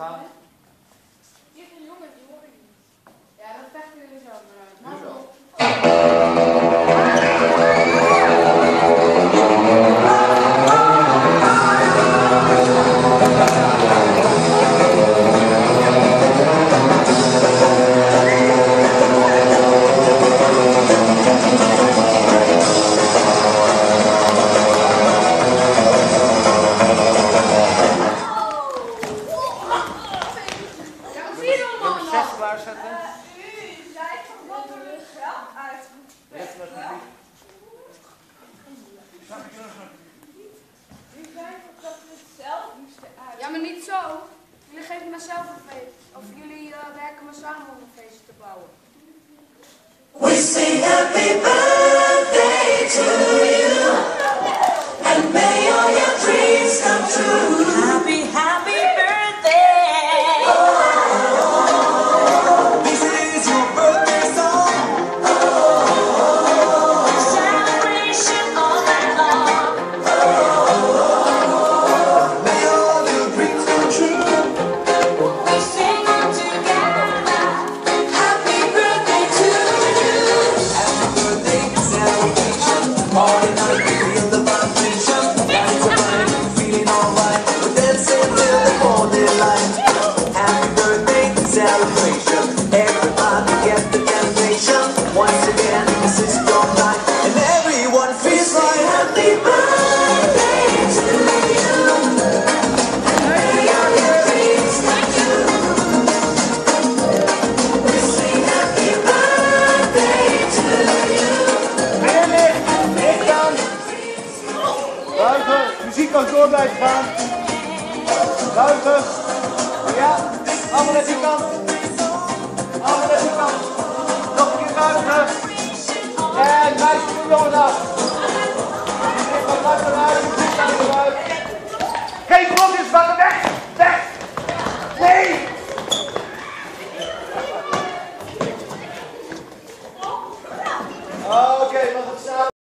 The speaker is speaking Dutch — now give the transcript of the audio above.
Hier is een jongen, die hoor ik niet. Ja, dat vechten jullie zo het zelf uit Let alsjeblieft. U zei toch dat u het zelf moesten uit Ja, maar niet zo. Jullie geven mezelf een feest. Of jullie eh, werken me samen om een feest te bouwen. We sing happy birthday to Buigen. Muziek kan door blijven gaan. Buigen. Ja. Allemaal naar die kant. Allemaal naar die kant. Nog een keer buigen. En wijs de jongen af.